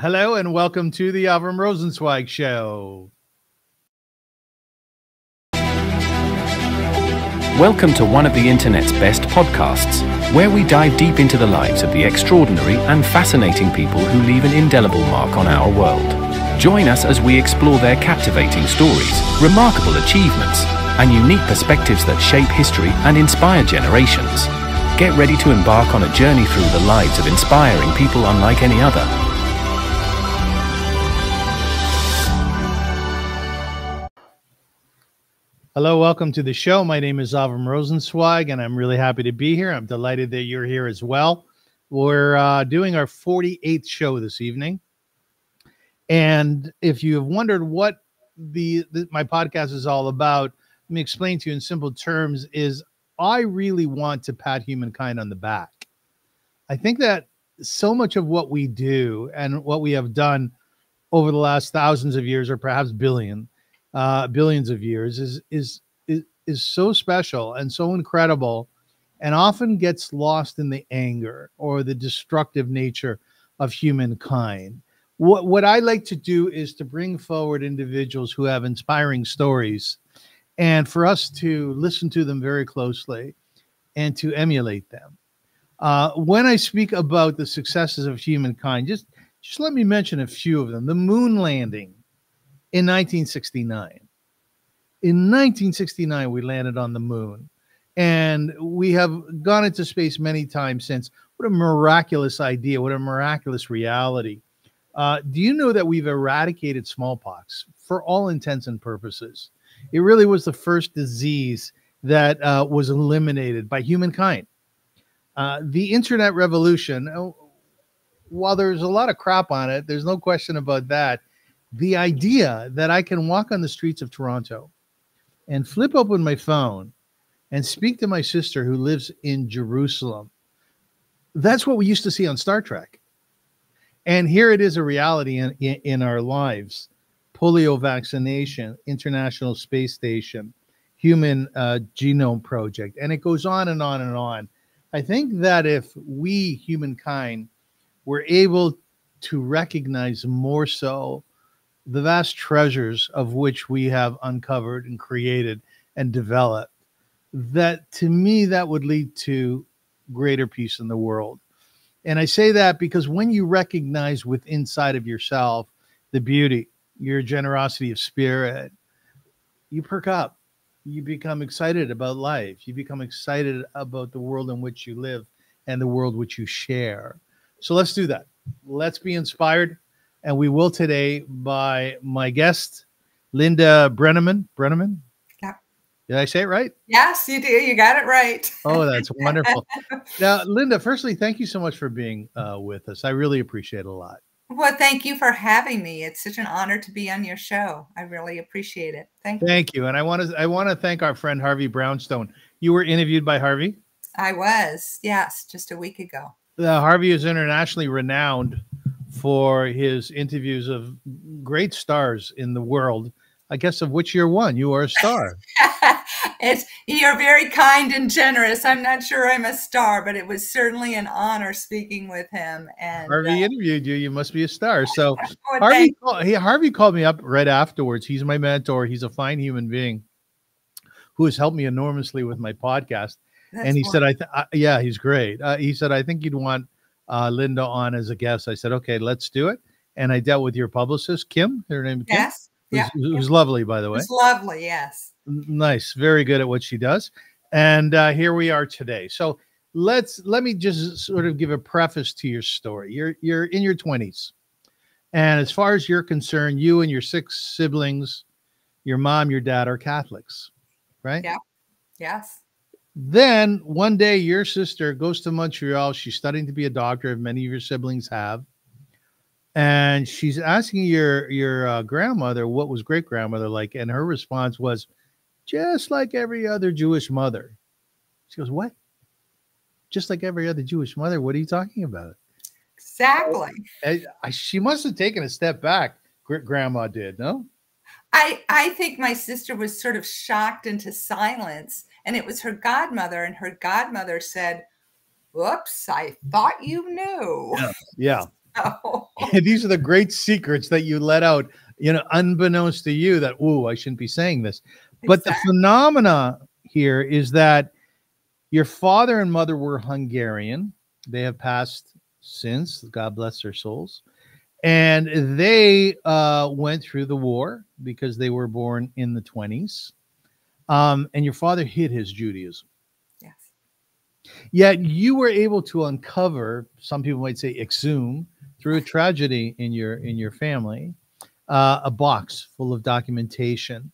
Hello and welcome to the Avrum Rosensweig Show. Welcome to one of the internet's best podcasts, where we dive deep into the lives of the extraordinary and fascinating people who leave an indelible mark on our world. Join us as we explore their captivating stories, remarkable achievements, and unique perspectives that shape history and inspire generations. Get ready to embark on a journey through the lives of inspiring people unlike any other. Hello, welcome to the show. My name is Avrum Rosensweig, and I'm really happy to be here. I'm delighted that you're here as well. We're uh, doing our 48th show this evening. And if you have wondered what the, the my podcast is all about, let me explain to you in simple terms is I really want to pat humankind on the back. I think that so much of what we do and what we have done over the last thousands of years or perhaps billion uh, billions of years is, is is is so special and so incredible and often gets lost in the anger or the destructive nature of humankind. What what i like to do is to bring forward individuals who have inspiring stories and for us to listen to them very closely and to emulate them. Uh, when i speak about the successes of humankind just just let me mention a few of them. The moon landing in 1969. In 1969, we landed on the moon, and we have gone into space many times since. What a miraculous idea! What a miraculous reality! Uh, do you know that we've eradicated smallpox for all intents and purposes? It really was the first disease that uh, was eliminated by humankind. Uh, the internet revolution, uh, while there's a lot of crap on it, there's no question about that the idea that I can walk on the streets of Toronto and flip open my phone and speak to my sister who lives in Jerusalem. That's what we used to see on Star Trek. And here it is a reality in, in, in our lives polio vaccination, International Space Station, Human uh, Genome Project, and it goes on and on and on. I think that if we, humankind, were able to recognize more so the vast treasures of which we have uncovered and created and developed that to me that would lead to greater peace in the world. And i say that because when you recognize with inside of yourself the beauty your generosity of spirit you perk up. You become excited about life. You become excited about the world in which you live and the world which you share. So let's do that. Let's be inspired and we will today by my guest, Linda Broenniman. Broenniman? Yeah. Did I say it right? Yes, you do. You got it right. Oh, that's wonderful. now, Linda, firstly, thank you so much for being uh, with us. I really appreciate it a lot. Well, thank you for having me. It's such an honor to be on your show. I really appreciate it. Thank you. Thank you. And I want to I want to thank our friend Harvey Brownstone. You were interviewed by Harvey? I was. Yes, just a week ago. Uh, Harvey is internationally renowned for his interviews of great stars in the world. I guess of which you're one. You are a star. it's you're very kind and generous. I'm not sure I'm a star, but it was certainly an honor speaking with him. And Harvey uh, interviewed you. You must be a star. So well, Harvey, call, he, Harvey called me up right afterwards. He's my mentor. He's a fine human being who has helped me enormously with my podcast. That's and he wonderful. said, "I, th- I yeah, he's great." Uh, he said, "I think you'd want." Uh, Linda on as a guest. I said, okay, let's do it. And I dealt with your publicist, Kim. Her name, Kim, yes, yeah, who's, who's lovely, by the way. It's lovely, yes. Nice, very good at what she does. And uh, here we are today. So let's let me just sort of give a preface to your story. You're you're in your twenties, and as far as you're concerned, you and your six siblings, your mom, your dad are Catholics, right? Yeah. Yes. Then one day, your sister goes to Montreal. She's studying to be a doctor, as many of your siblings have, and she's asking your your uh, grandmother what was great grandmother like, and her response was, "Just like every other Jewish mother." She goes, "What? Just like every other Jewish mother? What are you talking about?" Exactly. I, I, she must have taken a step back. Grandma did, no? I I think my sister was sort of shocked into silence and it was her godmother and her godmother said whoops i thought you knew yeah, yeah. So, these are the great secrets that you let out, you know, unbeknownst to you that, ooh, I shouldn't be saying this. But the phenomena here is that your father and mother were Hungarian. They have passed since, God bless their souls. And they uh, went through the war because they were born in the 20s. Um, and your father hid his Judaism. Yes. Yet you were able to uncover, some people might say exhume, through a tragedy in your in your family, uh, a box full of documentation,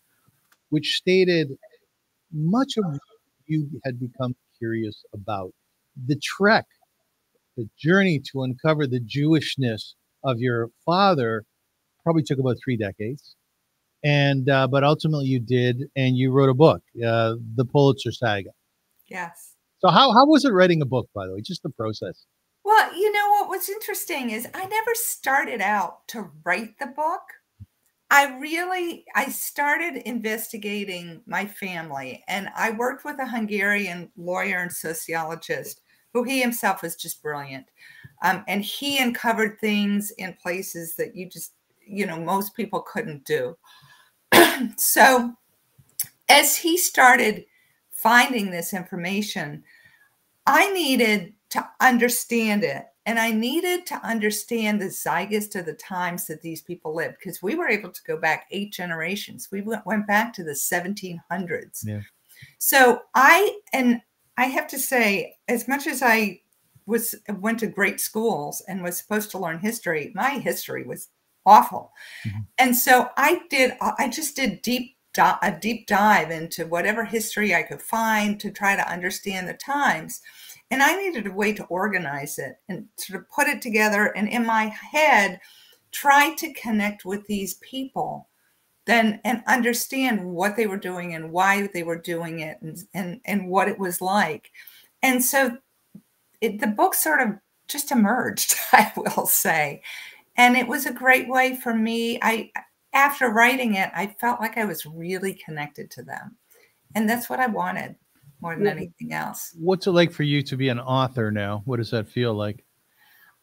which stated much of what you had become curious about. The trek, the journey to uncover the Jewishness of your father, probably took about three decades, and uh, but ultimately you did, and you wrote a book, uh, the Politzer Saga. Yes. So how how was it writing a book, by the way? Just the process. Well, you know what? What's interesting is I never started out to write the book. I really I started investigating my family, and I worked with a Hungarian lawyer and sociologist who he himself was just brilliant, um, and he uncovered things in places that you just you know most people couldn't do. so, as he started finding this information, I needed to understand it. And I needed to understand the zeitgeist of the times that these people lived because we were able to go back eight generations. We went, went back to the 1700s. Yeah. So I, and I have to say, as much as I was went to great schools and was supposed to learn history, my history was awful. Mhm. And so I did, I just did deep a deep dive into whatever history I could find to try to understand the times. And I needed a way to organize it and sort of put it together and in my head try to connect with these people then and understand what they were doing and why they were doing it and and, and what it was like. And so it, the book sort of just emerged, I will say. And it was a great way for me. I after writing it, I felt like I was really connected to them. And that's what I wanted more than anything else. What's it like for you to be an author now? What does that feel like?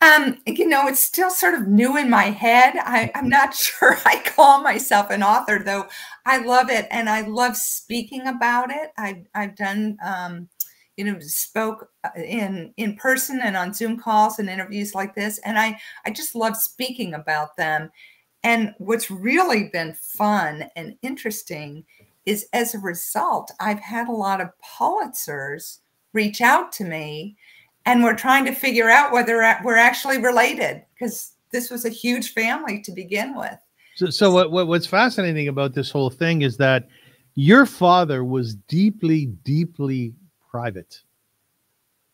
Um, you know, it's still sort of new in my head. I, I'm not sure I call myself an author, though. I love it, and I love speaking about it. I've I've done, um, you know, spoke uh, in in person and on Zoom calls and interviews like this, and I I just love speaking about them. And what's really been fun and interesting is, as a result, I've had a lot of Politzers reach out to me and we're trying to figure out whether we're actually related because this was a huge family to begin with. So, so what, what what's fascinating about this whole thing is that your father was deeply, deeply private,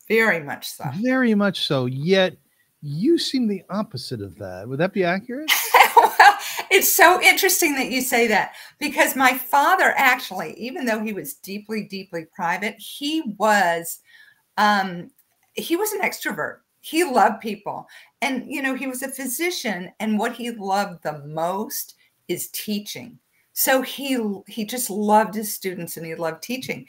Very much so. very much so. Yet you seem the opposite of that. Would that be accurate? well, it's so interesting that you say that because my father actually, even though he was deeply, deeply private, he was um, he was an extrovert. He loved people. And you know, he was a physician, and what he loved the most is teaching. So he he just loved his students and he loved teaching.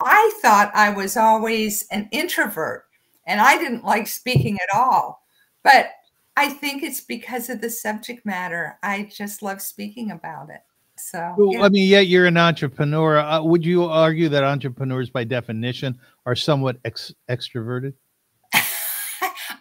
I thought I was always an introvert and I didn't like speaking at all. But I think it's because of the subject matter. I just love speaking about it. So Well, yeah. I mean, yet you're an entrepreneur. Uh, would you argue that entrepreneurs, by definition, are somewhat ex- extroverted?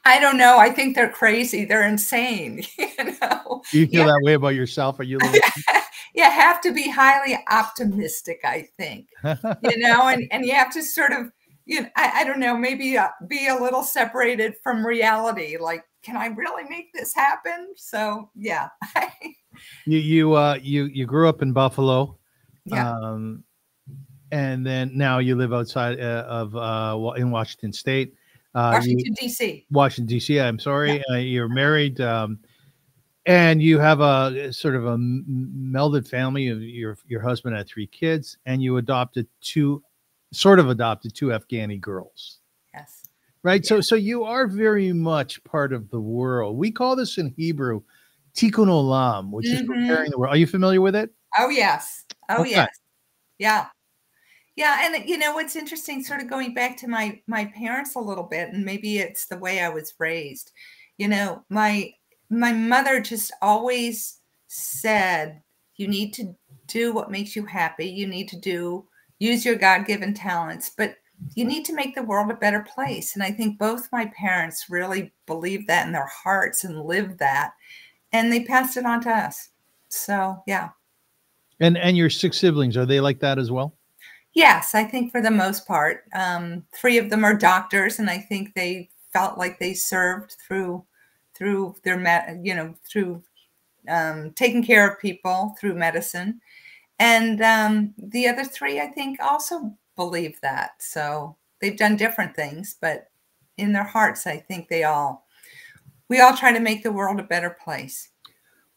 I don't know. I think they're crazy. They're insane. You know, Do you feel Yeah. that way about yourself? Are you? little- you have to be highly optimistic. I think you know, and and you have to sort of you know, I, I don't know, maybe uh, be a little separated from reality. Like, can I really make this happen? So yeah, you you uh you you grew up in Buffalo, yeah, um, and then now you live outside uh, of uh in Washington State. Uh, Washington D.C. Washington D.C. I'm sorry, uh, you're married, um, and you have a sort of a melded family. Of your your husband had three kids, and you adopted two, sort of adopted two Afghani girls, Yes. right? So so you are very much part of the world. We call this in Hebrew, tikkun olam, which is Mhm. preparing the world. Are you familiar with it? Oh yes. Oh Okay. yes. Yeah. Yeah, and you know what's interesting, sort of going back to my my parents a little bit, and maybe it's the way I was raised. You know, my my mother just always said, you need to do what makes you happy. You need to do, use your God given talents, but you need to make the world a better place. And I think both my parents really believed that in their hearts and lived that. And they passed it on to us. So, yeah. And and your six siblings, are they like that as well? Yes, I think for the most part. Um, three of them are doctors, and I think they felt like they served through through their you know through um, taking care of people through medicine. And um, the other three i think also believe that. So they've done different things but in their hearts i think they all we all try to make the world a better place.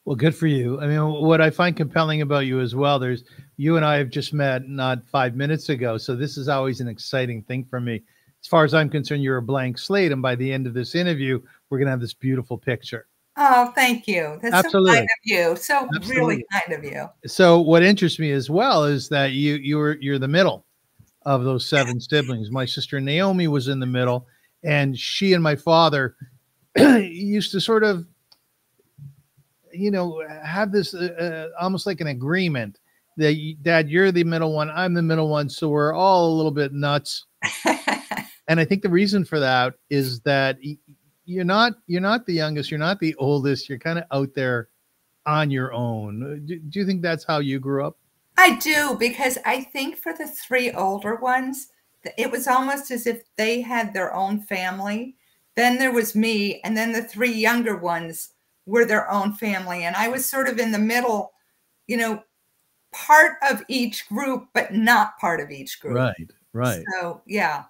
Well good for you. I mean what i find compelling about you as well there's you and i have just met not five minutes ago so this is always an exciting thing for me. As far as I'm concerned, you're a blank slate. And by the end of this interview, we're going to have this beautiful picture. Oh, thank you. That's Absolutely. so kind of you. So Absolutely. really kind of you. So what interests me as well is that you you're you're the middle of those seven siblings. My sister Naomi was in the middle, and she and my father used to sort of, you know, have this uh, uh, almost like an agreement that Dad, you're the middle one, I'm the middle one, so we're all a little bit nuts. and I think the reason for that is that you're not you're not the youngest, you're not the oldest, you're kind of out there on your own. Uh, do, do you think that's how you grew up? I do because I think for the three older ones, it was almost as if they had their own family. Then there was me, and then the three younger ones were their own family, and I was sort of in the middle, you know, part of each group, but not part of each group. Right, right. So yeah,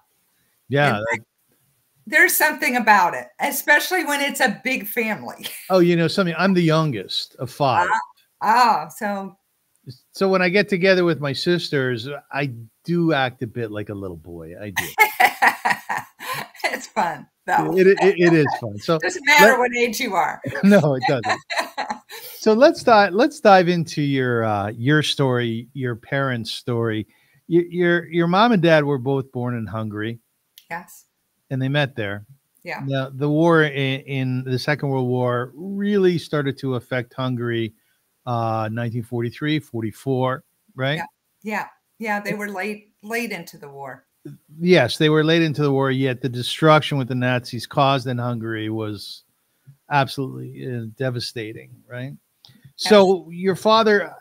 yeah. There's something about it, especially when it's a big family. Oh, you know something. I'm the youngest of five. Ah, oh, so. So when I get together with my sisters, I do act a bit like a little boy. I do. it's fun. Though. It, it, it is fun. So it doesn't matter let, what age you are. no, it doesn't. so let's dive let's dive into your uh, your story, your parents' story. Your, your your mom and dad were both born in Hungary. Yes. And they met there. Yeah. The, the war in, in the Second World War really started to affect Hungary uh 1943, 44, right? Yeah. Yeah. Yeah, they were late late into the war. Yes, they were late into the war, yet the destruction with the Nazis caused in Hungary was absolutely uh, devastating, right? So your father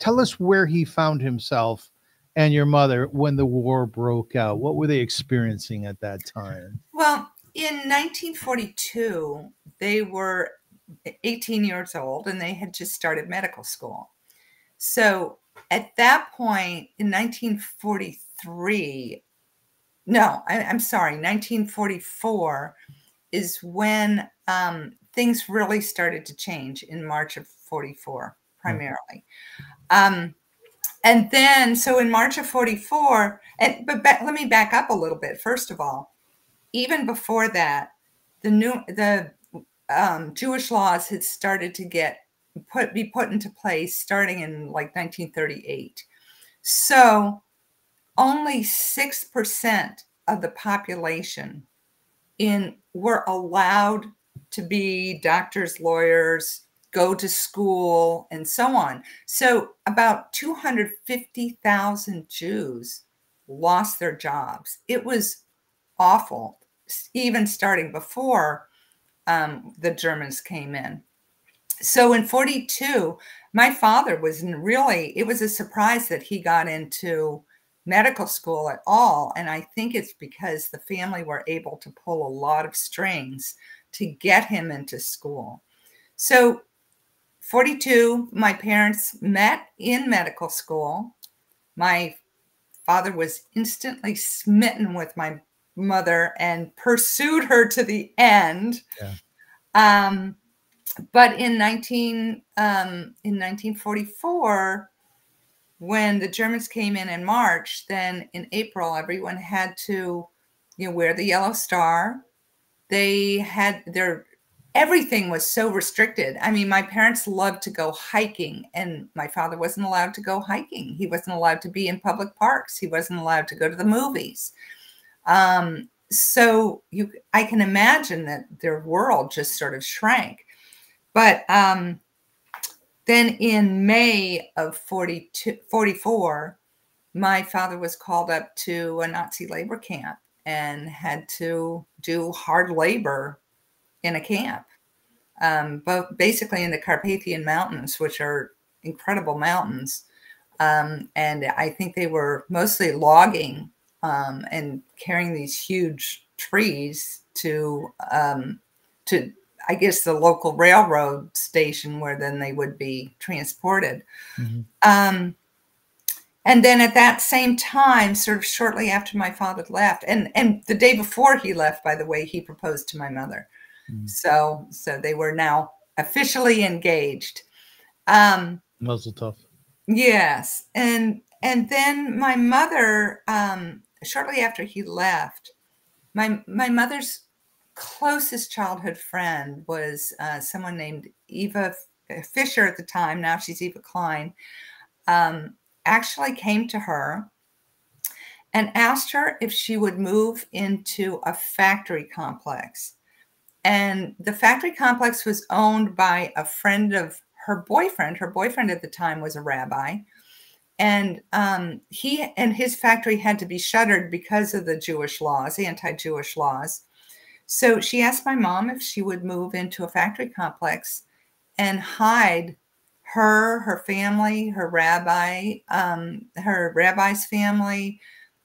tell us where he found himself and your mother when the war broke out? What were they experiencing at that time? Well, in 1942, they were 18 years old and they had just started medical school. So at that point in 1943, no, I, am sorry, 1944 is when um, things really started to change in March of 44, primarily. Mm-hmm. Um, and then so in march of 44 and but ba- let me back up a little bit. First of all even before that the new the um, jewish laws had started to get put be put into place starting in like 1938 so only 6% of the population in were allowed to be doctors lawyers go to school, and so on. So, about 250,000 Jews lost their jobs. It was awful, even starting before um, the Germans came in. So, in 42, my father was really, it was a surprise that he got into medical school at all. And I think it's because the family were able to pull a lot of strings to get him into school. So 42, my parents met in medical school. My father was instantly smitten with my mother and pursued her to the end. Yeah. Um, but in 19 um, in 1944, when the Germans came in in March, then in April, everyone had to, you know, wear the yellow star. They had their everything was so restricted. I mean, my parents loved to go hiking, and my father wasn't allowed to go hiking. He wasn't allowed to be in public parks. He wasn't allowed to go to the movies. Um, so you, I can imagine that their world just sort of shrank. but um, then in May of 42, 44, my father was called up to a Nazi labor camp and had to do hard labor in a camp, um, both basically in the Carpathian Mountains, which are incredible mountains. Um, and I think they were mostly logging um, and carrying these huge trees to um, to I guess the local railroad station where then they would be transported. Mm-hmm. Um, and then at that same time, sort of shortly after my father left, and and the day before he left, by the way, he proposed to my mother. Mm-hmm. So so they were now officially engaged. Um, Mazel tov. Yes, and and then my mother, um, shortly after he left, my my mother's closest childhood friend was uh, someone named Eva Fisher at the time. Now she's Eva Klein. Um, actually came to her and asked her if she would move into a factory complex. And the factory complex was owned by a friend of her boyfriend. Her boyfriend at the time was a rabbi. And um, he and his factory had to be shuttered because of the Jewish laws, anti Jewish laws. So she asked my mom if she would move into a factory complex and hide her, her family, her rabbi, um, her rabbi's family,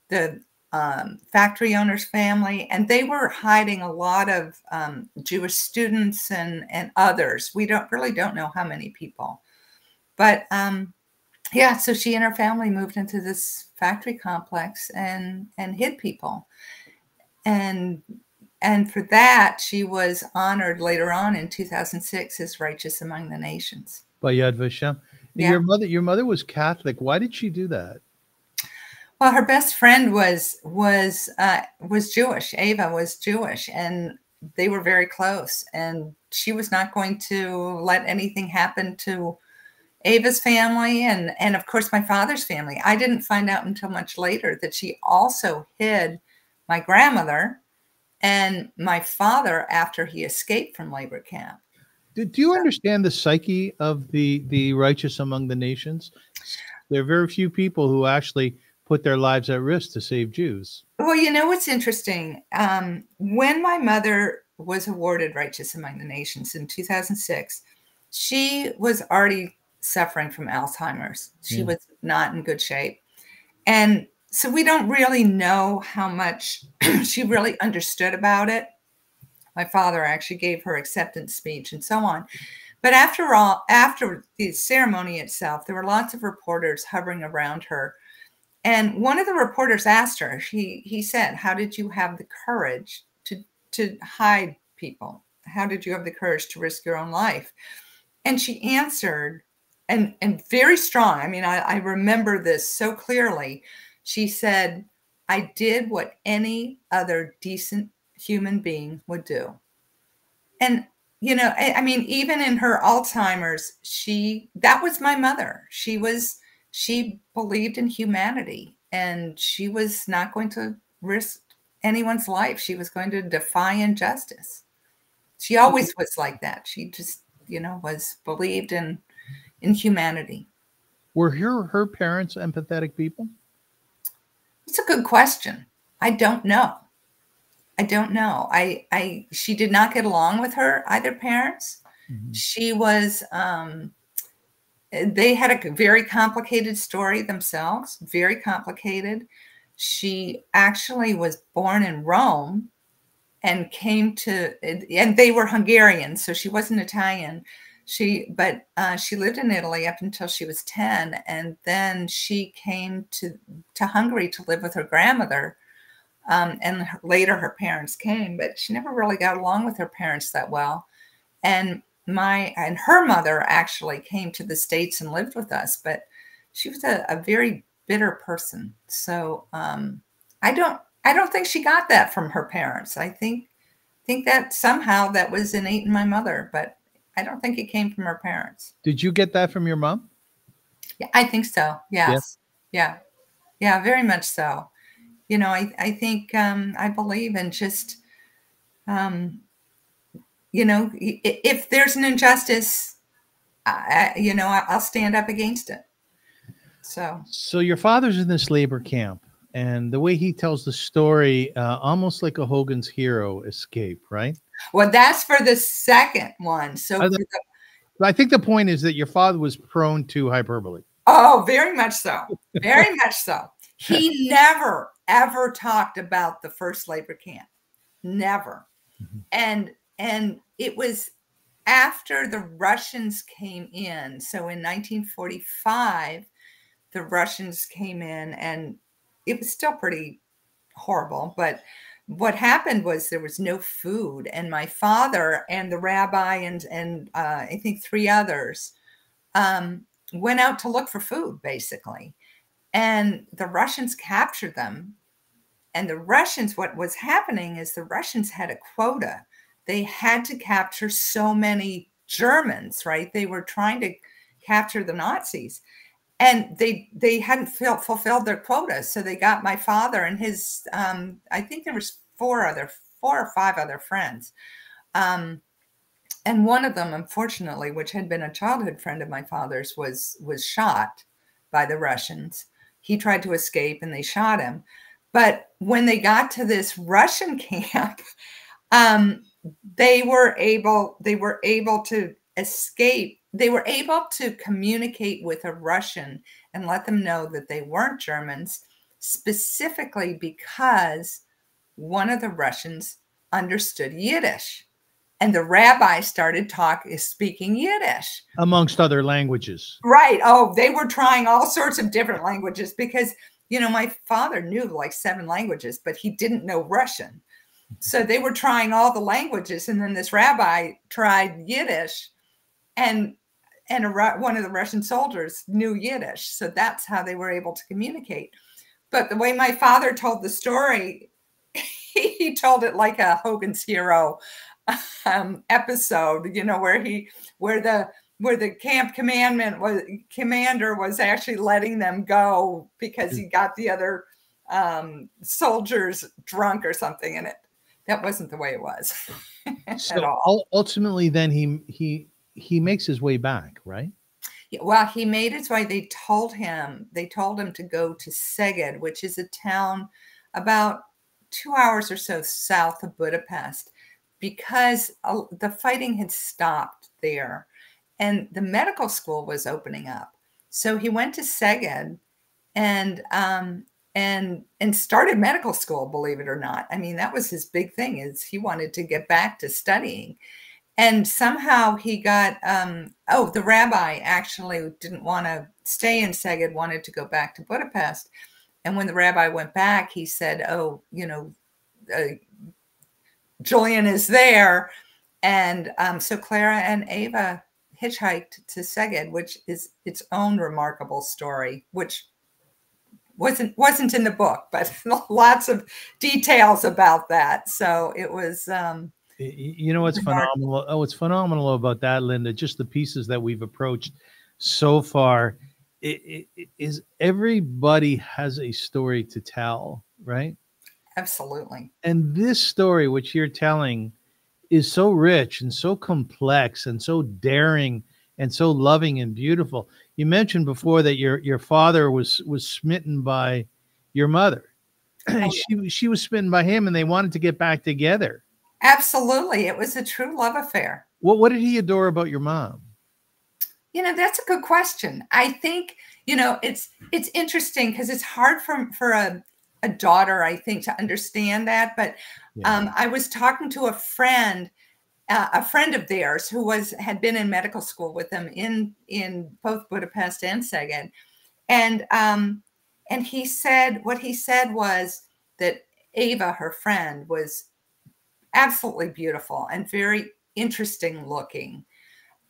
the um, factory owner's family, and they were hiding a lot of um, Jewish students and and others. We don't really don't know how many people, but um, yeah. So she and her family moved into this factory complex and and hid people, and and for that she was honored later on in 2006 as righteous among the nations by Yad Vashem. Yeah. Your mother, your mother was Catholic. Why did she do that? Well, her best friend was was uh, was Jewish. Ava was Jewish, and they were very close. And she was not going to let anything happen to Ava's family, and and of course my father's family. I didn't find out until much later that she also hid my grandmother and my father after he escaped from labor camp. Do, do you understand the psyche of the the righteous among the nations? There are very few people who actually put their lives at risk to save Jews. Well, you know what's interesting? Um, when my mother was awarded Righteous Among the Nations in 2006, she was already suffering from Alzheimer's. She yeah. was not in good shape. And so we don't really know how much she really understood about it. My father actually gave her acceptance speech and so on. But after all, after the ceremony itself, there were lots of reporters hovering around her. And one of the reporters asked her, he, he said, How did you have the courage to, to hide people? How did you have the courage to risk your own life? And she answered, and, and very strong. I mean, I, I remember this so clearly. She said, I did what any other decent human being would do. And you know, I, I, mean, even in her Alzheimer's, she that was my mother. She was she believed in humanity and she was not going to risk anyone's life. She was going to defy injustice. She always was like that. She just, you know, was believed in in humanity. Were her her parents empathetic people? It's a good question. I don't know. I don't know. I I she did not get along with her either parents. Mm-hmm. She was um they had a very complicated story themselves, very complicated. She actually was born in Rome and came to and they were Hungarian, so she wasn't Italian. She but uh, she lived in Italy up until she was 10 and then she came to to Hungary to live with her grandmother um, and later her parents came, but she never really got along with her parents that well. And my and her mother actually came to the states and lived with us, but she was a, a very bitter person. So um, I don't I don't think she got that from her parents. I think think that somehow that was innate in my mother, but I don't think it came from her parents. Did you get that from your mom? Yeah, I think so. Yes. Yeah. Yeah, very much so you know, I, I think um, I believe in just, um, you know, if there's an injustice, I, you know, I'll stand up against it. So, so your father's in this labor camp, and the way he tells the story, uh, almost like a Hogan's Hero escape, right? Well, that's for the second one. So, I, the, I think the point is that your father was prone to hyperbole. Oh, very much so. Very much so. He never ever talked about the first labor camp. Never. Mm-hmm. And and it was after the Russians came in. So in 1945, the Russians came in and it was still pretty horrible, but what happened was there was no food. And my father and the rabbi and and uh, i think three others um, went out to look for food basically. And the russians captured them. And the russians what was happening is the russians had a quota they had to capture so many germans right? They were trying to capture the nazis. And they they hadn't fulfilled their quota so they got my father and his um, i think there was four other four or five other friends. Um, and one of them unfortunately which had been a childhood friend of my father's was was shot by the russians. He tried to escape and they shot him. But when they got to this russian camp um, they were able they were able to escape they were able to communicate with a Russian and let them know that they weren't Germans, specifically because one of the Russians understood Yiddish. And the rabbi started talking, speaking Yiddish. Amongst other languages. Right. Oh, they were trying all sorts of different languages because, you know, my father knew like seven languages, but he didn't know Russian. So they were trying all the languages. And then this rabbi tried Yiddish and and a, one of the Russian soldiers knew Yiddish, so that's how they were able to communicate. But the way my father told the story, he told it like a Hogan's Hero um, episode, you know, where he where the where the camp commandment was commander was actually letting them go because he got the other um, soldiers drunk or something, and it that wasn't the way it was so ultimately, then he he he makes his way back, right? Yeah, well, he made his way. They told him, they told him to go to Szeged, which is a town about two hours or so south of Budapest, because uh, the fighting had stopped there and the medical school was opening up. So he went to Szeged and um, and and started medical school, believe it or not. I mean, that was his big thing is he wanted to get back to studying. And somehow he got um, oh the rabbi actually didn't want to stay in Szeged wanted to go back to Budapest. And when the rabbi went back he said oh you know uh, Julian is there. And um, so Clara and Ava hitchhiked to Szeged which is its own remarkable story which wasn't wasn't in the book but lots of details about that so it was um, you know what's phenomenal? Oh, what's phenomenal about that, Linda? Just the pieces that we've approached so far. It, it, it is everybody has a story to tell, right? Absolutely. And this story, which you're telling, is so rich and so complex and so daring and so loving and beautiful. You mentioned before that your your father was was smitten by your mother. Oh, she she was smitten by him, and they wanted to get back together. Absolutely. It was a true love affair. What what did he adore about your mom? You know, that's a good question. I think, you know, it's it's interesting because it's hard for for a, a daughter, I think, to understand that. But yeah. um, I was talking to a friend, uh, a friend of theirs who was had been in medical school with them in in both Budapest and Szeged. And um, and he said what he said was that Ava, her friend, was absolutely beautiful and very interesting looking.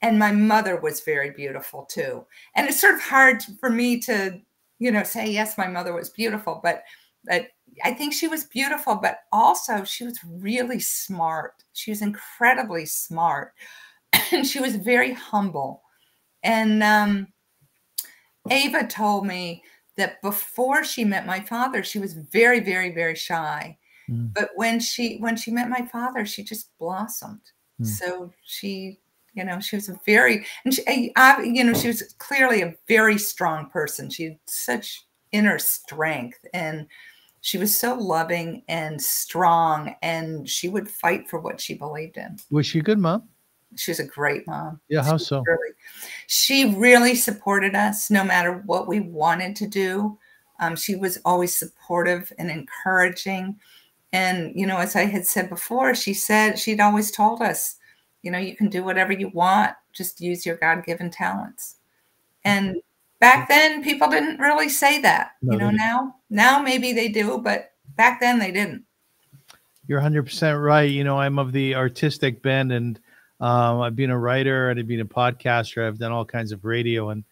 And my mother was very beautiful too. And it's sort of hard for me to, you know, say, yes, my mother was beautiful, but, but I think she was beautiful, but also she was really smart. She was incredibly smart and she was very humble. And um, Ava told me that before she met my father, she was very, very, very shy. Mm. But when she when she met my father, she just blossomed. Hmm. So she, you know, she was a very, and she, I, you know, she was clearly a very strong person. She had such inner strength and she was so loving and strong and she would fight for what she believed in. Was she a good mom? She was a great mom. Yeah, how so? Really, she really supported us no matter what we wanted to do. Um, she was always supportive and encouraging. And, you know, as I had said before, she said, she'd always told us, you know, you can do whatever you want, just use your God given talents. And back then, people didn't really say that. No, you know, now, now maybe they do, but back then they didn't. You're 100% right. You know, I'm of the artistic bend and um, I've been a writer and I've been a podcaster. I've done all kinds of radio. And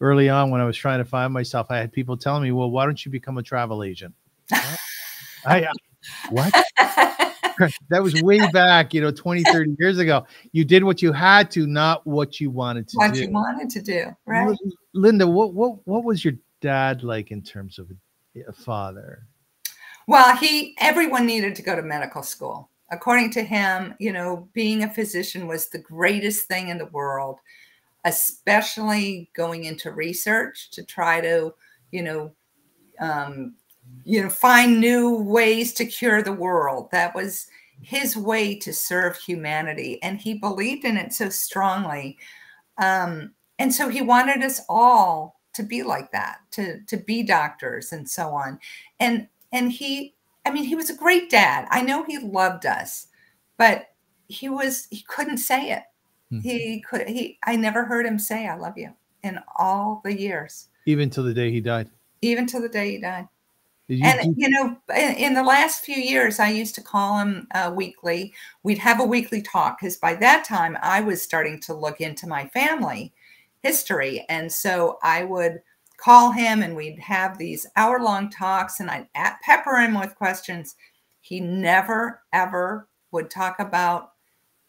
early on, when I was trying to find myself, I had people telling me, well, why don't you become a travel agent? I, what? that was way back, you know, 20, 30 years ago. You did what you had to, not what you wanted to what do. you wanted to do, right? Linda, what what what was your dad like in terms of father? Well, he everyone needed to go to medical school. According to him, you know, being a physician was the greatest thing in the world, especially going into research to try to, you know, um, you know, find new ways to cure the world. That was his way to serve humanity. And he believed in it so strongly. Um, and so he wanted us all to be like that, to, to be doctors and so on. And, and he, I mean, he was a great dad. I know he loved us, but he was, he couldn't say it. Mm-hmm. He could, he, I never heard him say, I love you in all the years. Even till the day he died. Even till the day he died. You and you know, in, in, the last few years, I used to call him uh, weekly. We'd have a weekly talk because by that time I was starting to look into my family history, and so I would call him and we'd have these hour-long talks, and I'd pepper him with questions. He never ever would talk about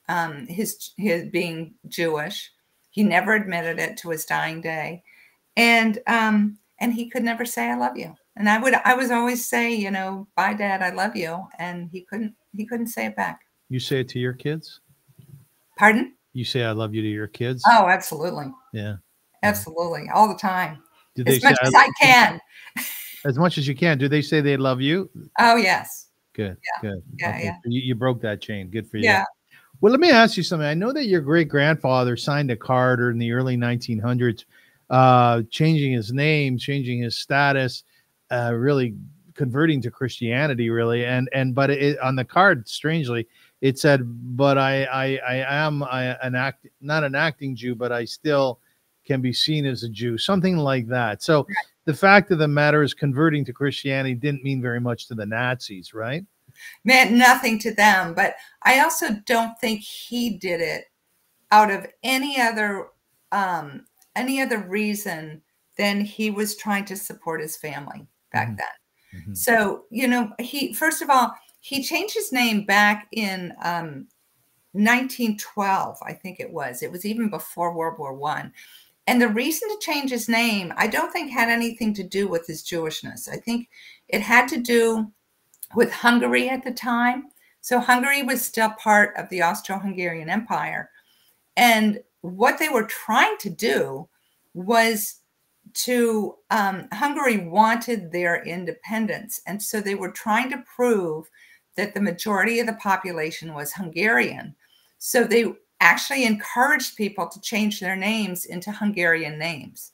um, his his being Jewish. He never admitted it to his dying day, and um, and he could never say "I love you." and I would I was always say, you know, bye dad, I love you. And he couldn't he couldn't say it back. You say it to your kids? Pardon? You say I love you to your kids? Oh, absolutely. Yeah. Absolutely. All the time. Do they as much as I can. As much as you can. Do they say they love you? Oh yes. Good. Yeah. Good. Yeah. Okay. yeah. You, you broke that chain. Good for you. Yeah. Well, let me ask you something. I know that your great grandfather signed a card in the early 1900s, uh, changing his name, changing his status uh, really converting to Christianity, really. And and but it, on the card, strangely, it said, "But I I, I am I, an act not an acting Jew, but I still can be seen as a Jew." Something like that. So the fact of the matter is, converting to Christianity didn't mean very much to the Nazis, right? Meant nothing to them. But I also don't think he did it out of any other um, any other reason than he was trying to support his family back mm-hmm. then. Mm-hmm. So, you know, he, first of all, he changed his name back in um, 1912, I think it was. It was even before World War One. And the reason to change his name, I don't think had anything to do with his Jewishness. I think it had to do with Hungary at the time. So Hungary was still part of the Austro-Hungarian Empire. And what they were trying to do was to um, Hungary wanted their independence. And so they were trying to prove that the majority of the population was Hungarian. So they actually encouraged people to change their names into Hungarian names.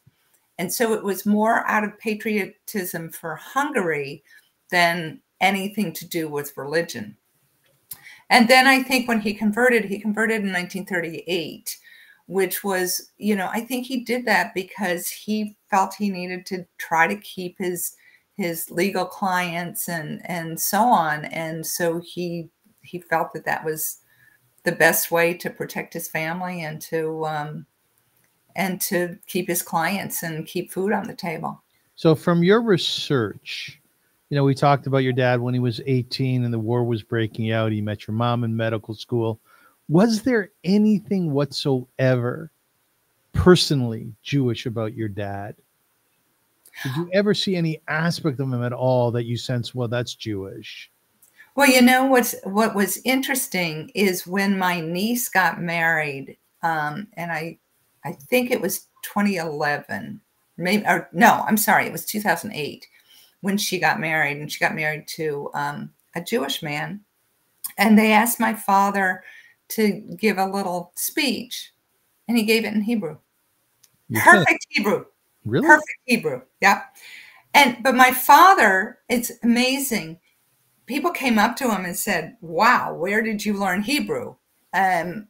And so it was more out of patriotism for Hungary than anything to do with religion. And then I think when he converted, he converted in 1938 which was, you know, I think he did that because he felt he needed to try to keep his his legal clients and and so on, and so he he felt that that was the best way to protect his family and to um, and to keep his clients and keep food on the table. So, from your research, you know, we talked about your dad when he was 18 and the war was breaking out. He met your mom in medical school was there anything whatsoever personally Jewish about your dad? Did you ever see any aspect of him at all that you sense, well, that's Jewish? Well, you know what's what was interesting is when my niece got married, um, and I, I think it was 2011, maybe or no, I'm sorry, it was 2008 when she got married, and she got married to um, a Jewish man, and they asked my father to give a little speech, and he gave it in Hebrew, You said- perfect Hebrew, Really? perfect Hebrew. Yeah. And but my father, it's amazing. People came up to him and said, "Wow, where did you learn Hebrew?" Um,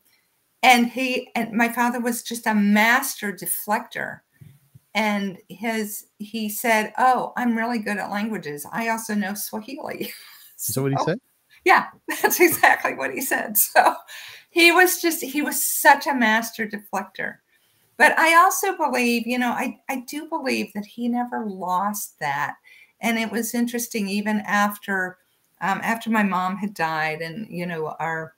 and he and my father was just a master deflector. And his he said, "Oh, I'm really good at languages. I also know Swahili." Is that what he said? yeah, that's exactly what he said. So he was just, he was such a master deflector. But I also believe, you know, I, I do believe that he never lost that. And it was interesting, even after um, after my mom had died, and you know, our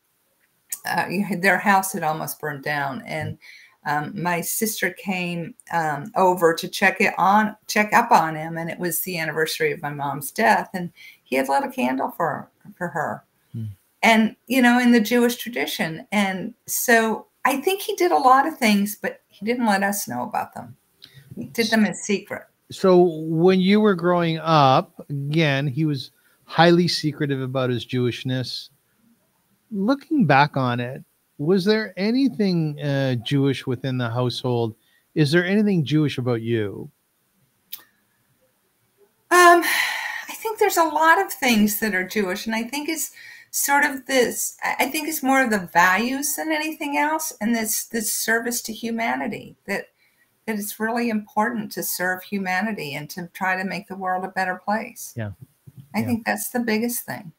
uh, their house had almost burned down, and um, my sister came um, over to check it on, check up on him, and it was the anniversary of my mom's death, and he had lit a candle for for her. Hmm. and you know in the jewish tradition. And so i think he did a lot of things but he didn't let us know about them he did them in secret So when you were growing up, again, he was highly secretive about his Jewishness. Looking back on it, was there anything uh, Jewish within the household? Is there anything Jewish about you? Um, I think there's a lot of things that are Jewish, and I think it's sort of this. I think it's more of the values than anything else, and this this service to humanity that that it's really important to serve humanity and to try to make the world a better place. Yeah. I Yeah. think that's the biggest thing.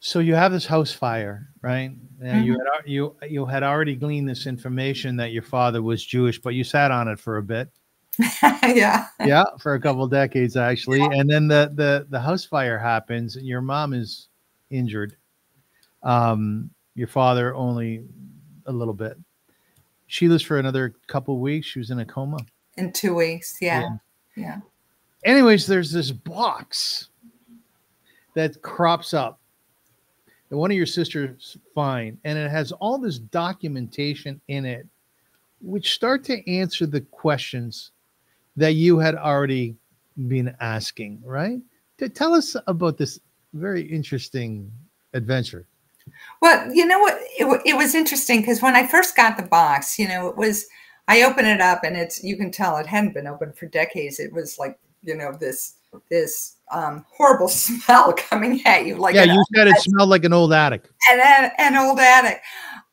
So you have this house fire, right? Now you mm-hmm. had you you had already gleaned this information that your father was Jewish, but you sat on it for a bit. yeah. yeah, for a couple decades actually, and then the the the house fire happens, and your mom is injured. Um, your father only a little bit. She lives for another couple weeks. She was in a coma. In two weeks. Yeah. Yeah. Anyways, there's this box that crops up that one of your sisters find, and it has all this documentation in it, which start to answer the questions that you had already been asking, right? To tell us about this very interesting adventure. Well, you know what? It, it was interesting because when I first got the box, you know, it was, I open it up and it's, you can tell it hadn't been open for decades. It was like, you know, this, this um, horrible smell coming at you. Like yeah, you said it smelled like an old attic. an, an, an old attic.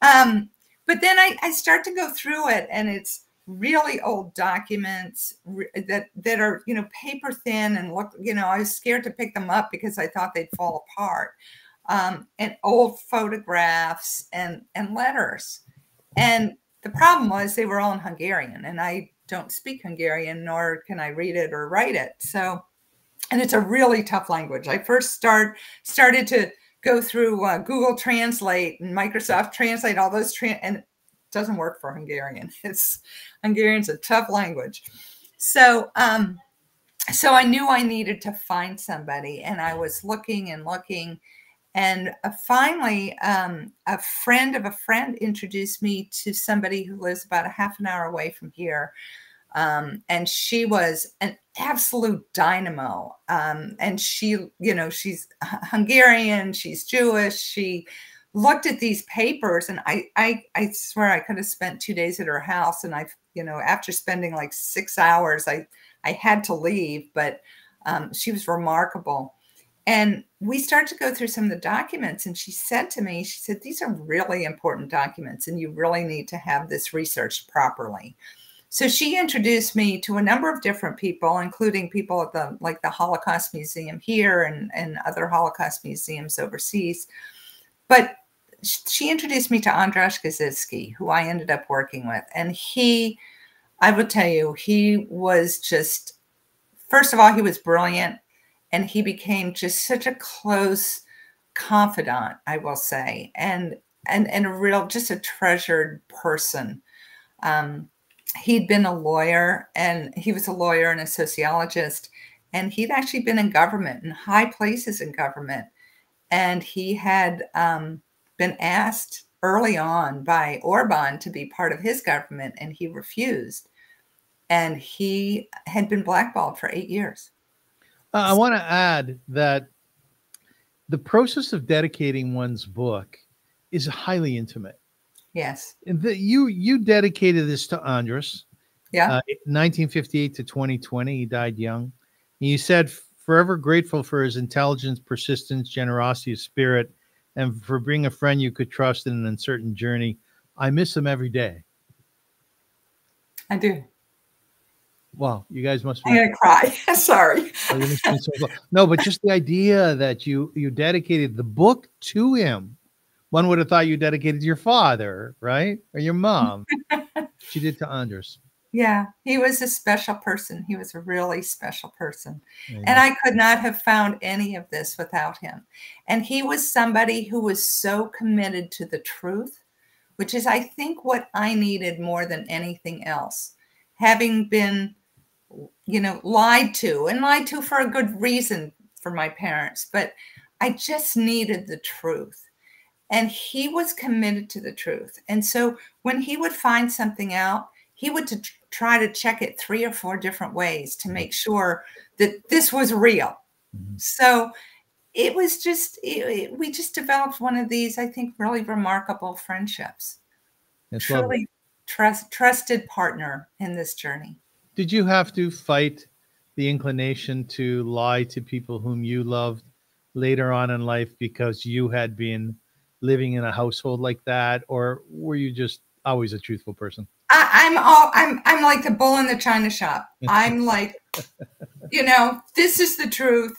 Um, but then I, I start to go through it and it's really old documents that, that are, you know, paper thin and look, you know, I was scared to pick them up because I thought they'd fall apart. Um, and old photographs and, and letters. And the problem was they were all in Hungarian and I don't speak Hungarian, nor can I read it or write it. So, and it's a really tough language. I first start started to go through uh, Google Translate and Microsoft Translate, all those, tran and doesn't work for Hungarian. It's Hungarian's a tough language. So, um, so I knew I needed to find somebody, and I was looking and looking, and uh, finally, um, a friend of a friend introduced me to somebody who lives about a half an hour away from here. Um, and she was an absolute dynamo. Um, and she, you know, she's Hungarian, she's Jewish. She looked at these papers, and I, I, I swear I could have spent two days at her house. And I, you know, after spending like six hours, I, I had to leave, but um, she was remarkable. And we started to go through some of the documents, and she said to me, she said, These are really important documents, and you really need to have this researched properly. So she introduced me to a number of different people, including people at the like the Holocaust Museum here and, and other Holocaust museums overseas. But she introduced me to Andras Kaczynski, who I ended up working with. And he, I will tell you, he was just, first of all, he was brilliant and he became just such a close confidant i will say and and and a real just a treasured person um he'd been a lawyer and he was a lawyer and a sociologist and he'd actually been in government in high places in government and he had um, been asked early on by orban to be part of his government and he refused and he had been blackballed for eight years Uh, I want to add that the process of dedicating one's book is highly intimate. yes the, you you dedicated this to Andras, yeah uh, 1958 to 2020. He died young. And you said forever grateful for his intelligence, persistence, generosity of spirit, and for being a friend you could trust in an uncertain journey. I miss him every day. i do Wow, you guys must be. i'm gonna cry sorry Oh, you must be so cool. no, but just the idea that you you dedicated the book to him. One would have thought you dedicated to your father, right, or your mom. she did to Andras. Yeah he was a special person he was a really special person And I could not have found any of this without him. And he was somebody who was so committed to the truth, which is, I think, what I needed more than anything else. Having been, you know, lied to and lied to for a good reason for my parents, but I just needed the truth. And he was committed to the truth. And so when he would find something out, he would try to check it three or four different ways to make sure that this was real. Mhm. So it was just, it- it- we just developed one of these, I think, really remarkable friendships. Lovely. Truly trust, trusted partner in this journey. Did you have to fight the inclination to lie to people whom you loved later on in life because you had been living in a household like that, or were you just always a truthful person? I, I'm all I'm I'm like the bull in the china shop. I'm like, you know, this is the truth.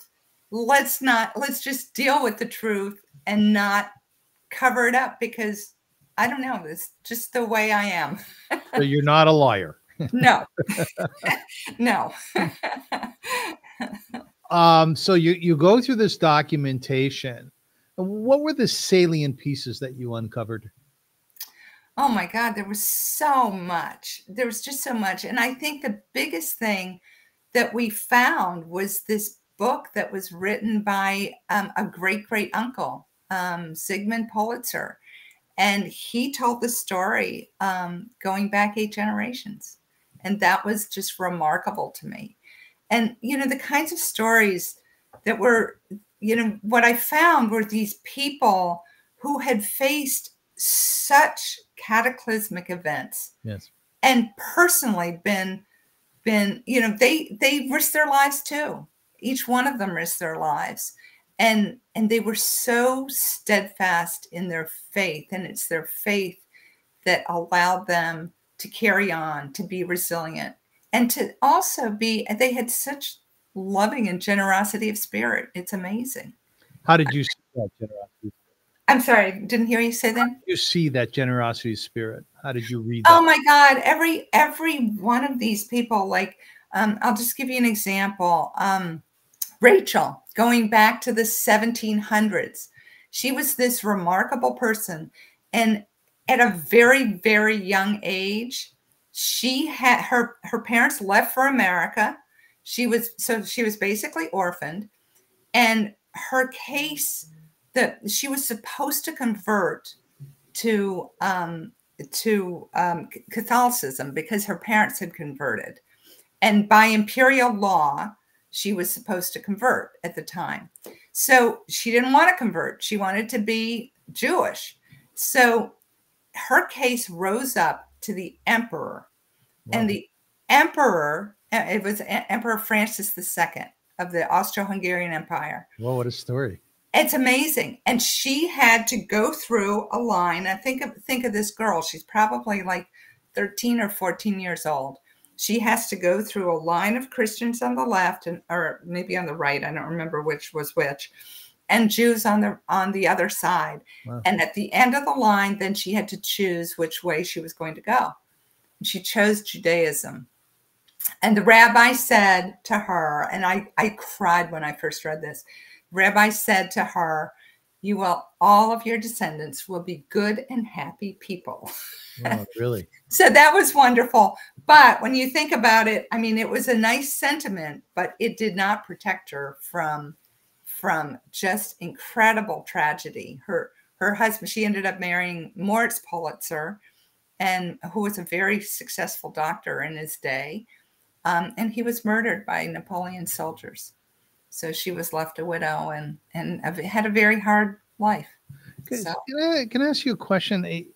Let's not let's just deal with the truth and not cover it up because I don't know, it's just the way I am. So you're not a liar. No. no. Um, so you you go through this documentation. What were the salient pieces that you uncovered? Oh my God, there was so much. There was just so much. And I think the biggest thing that we found was this book that was written by um, a great great uncle, um, Zygmunt Politzer. And he told the story um, going back eight generations. And that was just remarkable to me. And, you know, the kinds of stories that were, you know, what I found were these people who had faced such cataclysmic events. Yes. and personally been been you know they they risked their lives too. Each one of them risked their lives. And and they were so steadfast in their faith and it's their faith that allowed them to carry on to be resilient and to also be they had such loving and generosity of spirit. It's amazing. How did you see that generosity? I'm sorry didn't hear you say that You see that generosity spirit. How did you read that? Oh my God! Every every one of these people, like, um, I'll just give you an example. Um, Rachel, going back to the 1700s, she was this remarkable person, and at a very very young age, she had her her parents left for America. She was so she was basically orphaned, and her case that she was supposed to convert to um, to um, Catholicism because her parents had converted. And by imperial law, she was supposed to convert at the time. So she didn't want to convert. She wanted to be Jewish. So her case rose up to the emperor. And the emperor, uh, it was Emperor Francis II of the Austro Hungarian Empire Well, what a story. It's amazing. And she had to go through a line. I think of think of this girl. She's probably like 13 or 14 years old. She has to go through a line of christians on the left and or maybe on the right i don't remember which was which and jews on the on the other side. Wow. and at the end of the line then she had to choose which way she was going to go. And she chose judaism. And the rabbi said to her and i i cried when i first read this rabbi said to her you will all of your descendants will be good and happy people. Oh, really? so that was wonderful. But when you think about it, I mean, it was a nice sentiment, but it did not protect her from from just incredible tragedy. Her her husband, she ended up marrying Moritz Politzer, and who was a very successful doctor in his day. Um, and he was murdered by Napoleon soldiers. So she was left a widow and and had a very hard life. So. Can, I, can I ask you a question? It,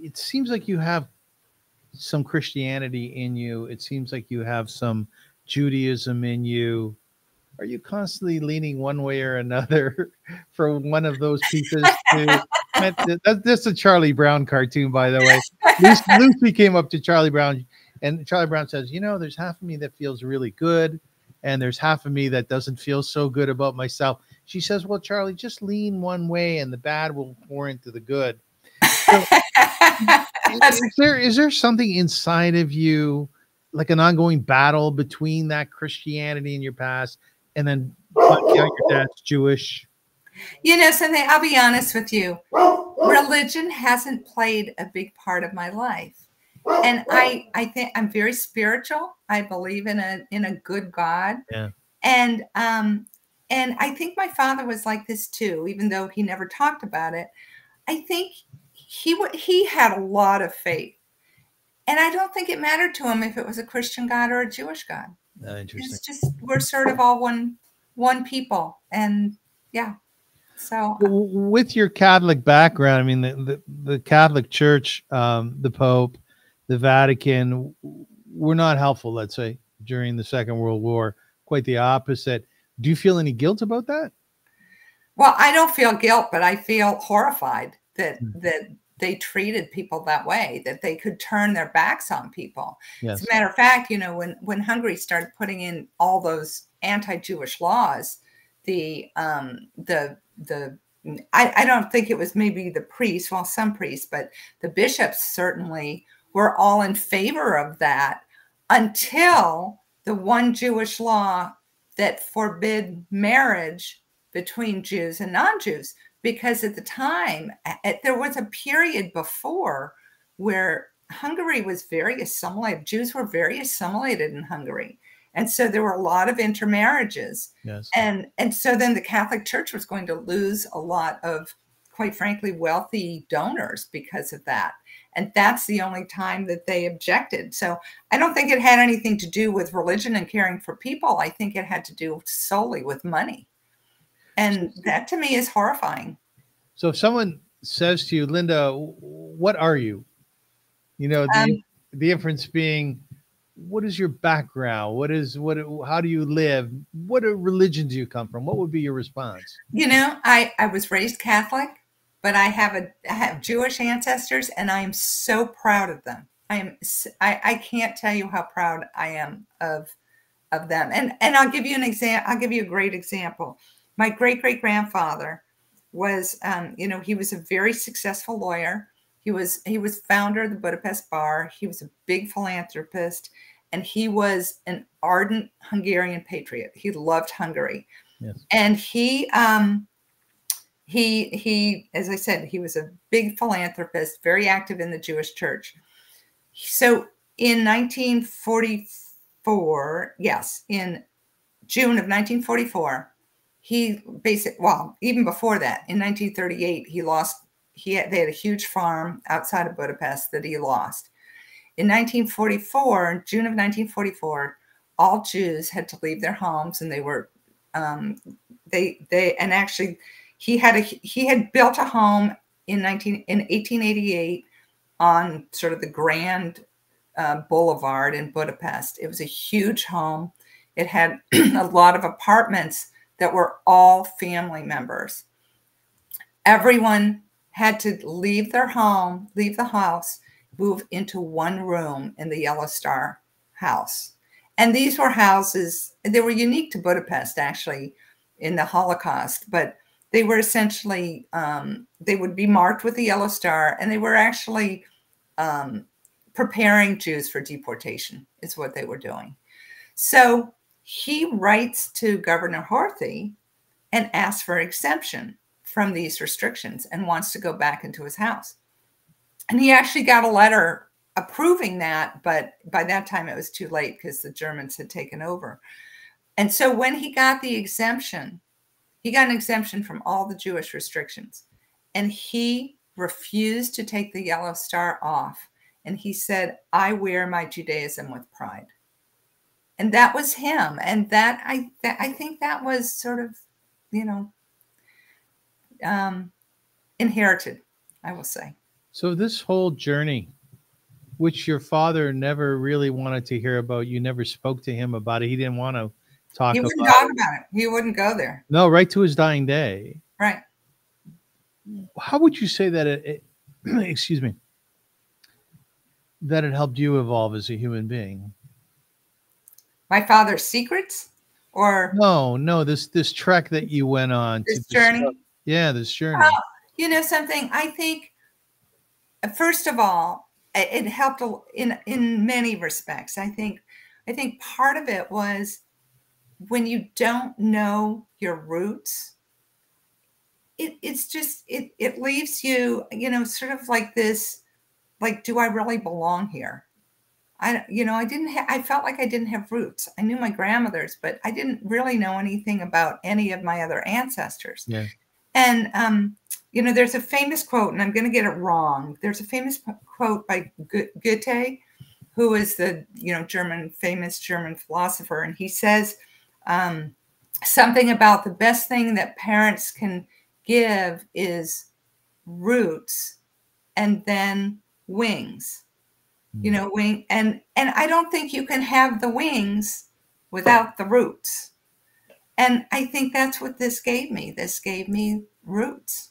it seems like you have some Christianity in you. It seems like you have some Judaism in you. Are you constantly leaning one way or another for one of those pieces? To, that, that's a Charlie Brown cartoon, by the way. Lucy, Lucy came up to Charlie Brown, and Charlie Brown says, "You know, there's half of me that feels really good." And there's half of me that doesn't feel so good about myself. She says, Well, Charlie, just lean one way and the bad will pour into the good. So, is, is, there is there something inside of you, like an ongoing battle between that Christianity in your past and then your dad's Jewish? You know, something I'll be honest with you. Religion hasn't played a big part of my life and I I think I'm very spiritual. I believe in a in a good God. Yeah. And um and I think my father was like this too, even though he never talked about it. I think he he had a lot of faith, and I don't think it mattered to him if it was a Christian God or a Jewish God. Uh, interesting. It's just we're sort of all one one people, and yeah. So with your Catholic background, I mean the the, the Catholic Church, um, the Pope, the Vatican were not helpful, let's say, during the Second World War. Quite the opposite. Do you feel any guilt about that? Well, I don't feel guilt, but I feel horrified that mm. that they treated people that way, that they could turn their backs on people. Yes. As a matter of fact, you know, when when Hungary started putting in all those anti-Jewish laws, the um, the the I, I don't think it was maybe the priests, well, some priests, but the bishops certainly were all in favor of that until the one Jewish law that forbid marriage between Jews and non Jews. Because at the time, at, there was a period before where Hungary was very assimilated. Jews were very assimilated in Hungary. And so there were a lot of intermarriages. Yes. And and so then the Catholic Church was going to lose a lot of, quite frankly, wealthy donors because of that. And that's the only time that they objected. So I don't think it had anything to do with religion and caring for people. I think it had to do solely with money. And that to me is horrifying. So if someone says to you, Linda, what are you? You know, the, um, the difference being, what is your background? What is what? How do you live? What religion do you come from? What would be your response? You know, I I was raised Catholic but I have a I have Jewish ancestors, and I am so proud of them. I am I, I can't tell you how proud I am of of them. And and I'll give you an example. I'll give you a great example. My great great grandfather was, um, you know, he was a very successful lawyer. He was he was founder of the Budapest Bar. He was a big philanthropist, and he was an ardent Hungarian patriot. He loved Hungary, yes. and he um, he he as i said he was a big philanthropist very active in the jewish church. So in 1944 yes in june of 1944 he basic well even before that in 1938 he lost he had, they had a huge farm outside of budapest that he lost. In 1944 june of 1944 all jews had to leave their homes and they were um, they they and actually he had a he had built a home in 19 in 1888 on sort of the grand uh, boulevard in Budapest. It was a huge home. It had a lot of apartments that were all family members. Everyone had to leave their home, leave the house, move into one room in the Yellow Star house. And these were houses, they were unique to Budapest actually in the Holocaust, but they were essentially um, they would be marked with a yellow star and they were actually um, preparing jews for deportation is what they were doing so he writes to governor horthy and asks for exemption from these restrictions and wants to go back into his house. And he actually got a letter approving that, but by that time it was too late because the Germans had taken over. And so when he got the exemption, he got an exemption from all the Jewish restrictions. And he refused to take the yellow star off. And he said, I wear my Judaism with pride. And that was him. And that I th- I think that was sort of, you know, um, inherited, I will say. So this whole journey, which your father never really wanted to hear about, you never spoke to him about it. He didn't want to talk. He wouldn't about talk about it. He wouldn't go there. No, right to his dying day. Right. How would you say that it, it excuse me, that it helped you evolve as a human being? My father's secrets or No, no, this this trek that you went on. this journey. discover- yeah, this journey. Well, you know something i think uh, first of all it helped in in many respects i think i think part of it was when you don't know your roots it, it's just it it leaves you you know sort of like this like do i really belong here i you know i didn't ha- i felt like i didn't have roots i knew my grandmothers but i didn't really know anything about any of my other ancestors Yeah. and um, you know, there's a famous quote, and I'm going to get it wrong. There's a famous quote by Goethe, who is the you know German famous German philosopher, and he says um, something about the best thing that parents can give is roots, and then wings. You know, wing and and I don't think you can have the wings without the roots. And I think that's what this gave me. This gave me roots.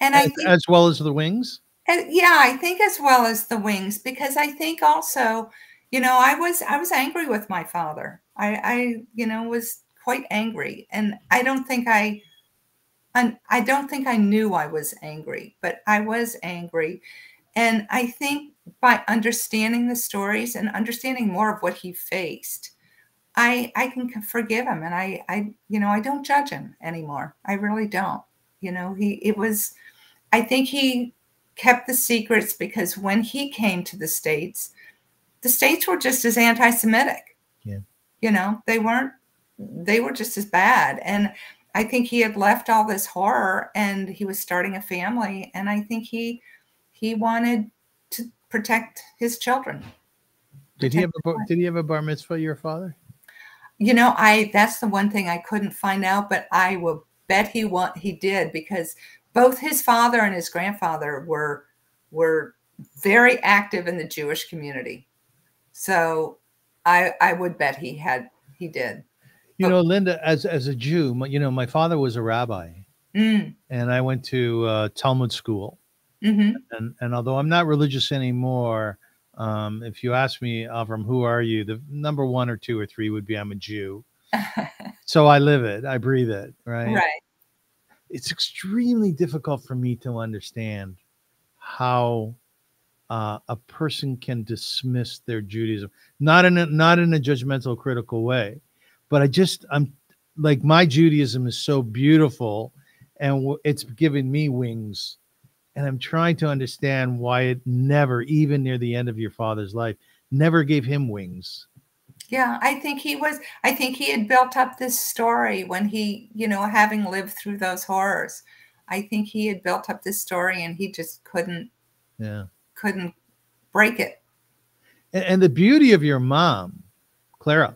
And I as, think, as well as the wings. and yeah, I think as well as the wings, because I think also, you know, I was I was angry with my father. I, I you know, was quite angry, and I don't think I, I don't think I knew I was angry, but I was angry, and I think by understanding the stories and understanding more of what he faced, I I can forgive him, and I I you know I don't judge him anymore. I really don't. You know, he it was. I think he kept the secrets because when he came to the states, the states were just as anti-Semitic. Yeah. You know, they weren't. They were just as bad, and I think he had left all this horror, and he was starting a family, and I think he he wanted to protect his children. Did he have a bar- did he have a bar mitzvah? Your father? You know, I that's the one thing I couldn't find out, but I will bet he want he did because both his father and his grandfather were were very active in the Jewish community. So I I would bet he had he did. You Oh. know, Linda, as as a Jew, my, you know, my father was a rabbi, Mm, and I went to uh, Talmud school. hmm And and although I'm not religious anymore, um, if you ask me, Avrum, who are you? The number one or two or three would be I'm a Jew. So I live it, I breathe it, right? right. It's extremely difficult for me to understand how uh, a person can dismiss their Judaism, not in a not in a judgmental, critical way, but I just I'm like my Judaism is so beautiful, and it's given me wings, and I'm trying to understand why it never, even near the end of your father's life, never gave him wings. Yeah, I think he was I think he had built up this story when he, you know, having lived through those horrors. I think he had built up this story and he just couldn't Yeah. Couldn't break it. And, and the beauty of your mom, Clara,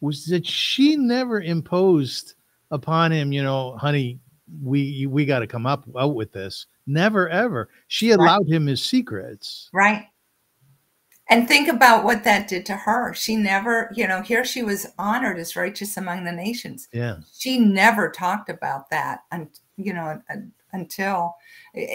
was that she never imposed upon him, you know, honey, we we got to come up out with this. Never ever. She Right. allowed him his secrets. Right. And think about what that did to her. She never, you know, here she was honored as righteous among the nations. Yeah. She never talked about that, and you know, until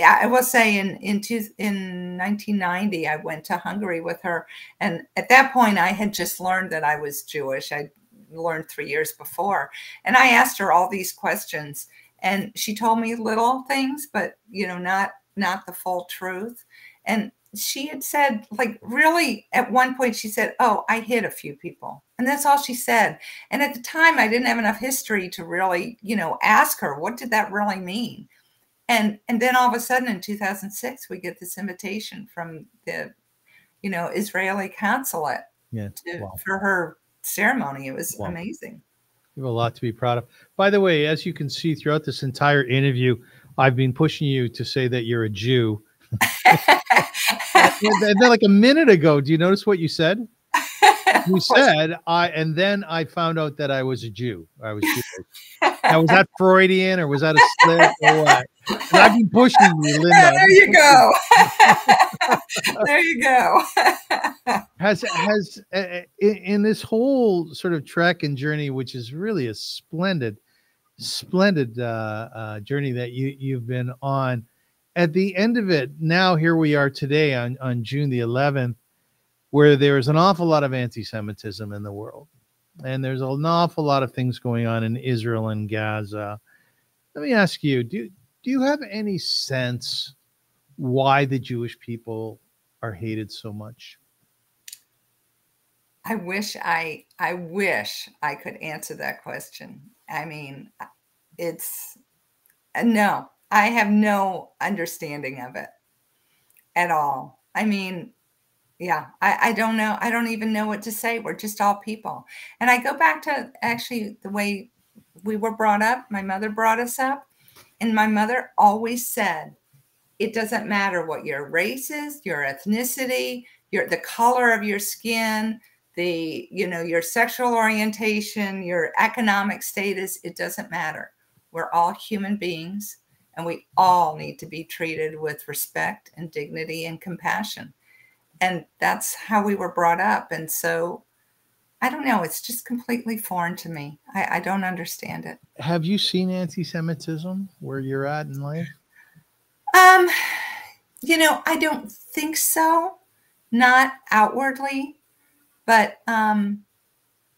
I will say in in two, in 1990, I went to Hungary with her, and at that point, I had just learned that I was Jewish. I learned three years before, and I asked her all these questions, and she told me little things, but you know, not not the full truth. And she had said, like, really, at one point, she said, Oh, I hit a few people. And that's all she said. And at the time, I didn't have enough history to really, you know, ask her, what did that really mean? And, and then all of a sudden in 2006, we get this invitation from the, you know, Israeli consulate Yeah. to, Wow. for her ceremony. It was Wow. amazing. You have a lot to be proud of. By the way, as you can see throughout this entire interview, I've been pushing you to say that you're a Jew. And then, like a minute ago, do you notice what you said? You said I, and then I found out that I was a Jew. I was Jewish. Now, was that Freudian or was that a slip or what? And I've been pushing you, Linda. there you go. there you go. Has has uh, in, in this whole sort of trek and journey, which is really a splendid, splendid uh, uh, journey that you you've been on. At the end of it, now here we are today on on June the 11th, where there is an awful lot of anti-Semitism in the world, and there's an awful lot of things going on in Israel and Gaza. Let me ask you: Do do you have any sense why the Jewish people are hated so much? I wish I I wish I could answer that question. I mean, it's uh, no, I have no understanding of it at all. I mean, yeah, I, I don't know. I don't even know what to say. We're just all people. And I go back to actually the way we were brought up. My mother brought us up, and my mother always said, it doesn't matter what your race is, your ethnicity, your the color of your skin, the you know your sexual orientation your economic status it doesn't matter we're all human beings and we all need to be treated with respect and dignity and compassion and that's how we were brought up and so i don't know it's just completely foreign to me. I, I don't understand it. Have you seen anti-Semitism where you're at in life? um you know i don't think so. Not outwardly but um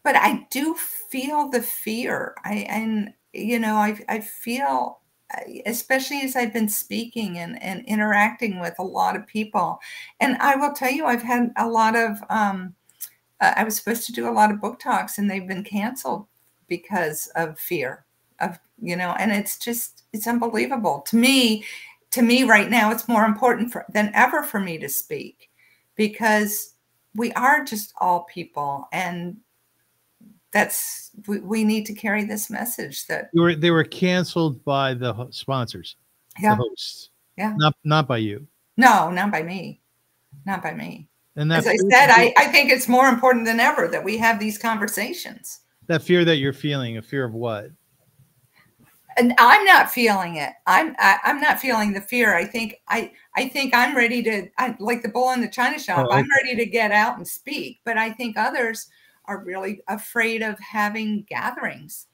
but i do feel the fear. I and you know i i feel especially as i've been speaking and and interacting with a lot of people. And i will tell you i've had a lot of um uh, i was supposed to do a lot of book talks and they've been canceled because of fear of you know and it's just it's unbelievable. To me to me right now it's more important for, than ever for me to speak because we are just all people and that's we, we need to carry this message that You were they were canceled by the sponsors, yeah. the hosts, Yeah. not not by you. no not by me. Not by me. And as i said I, I think it's more important than ever that we have these conversations. That fear that you're feeling, a fear of what? and i'm not feeling it. I'm I, i'm not feeling the fear. I think i i think i'm ready to I, like the bull in the china shop Oh, i'm ready to get out and speak. But i think others are really afraid of having gatherings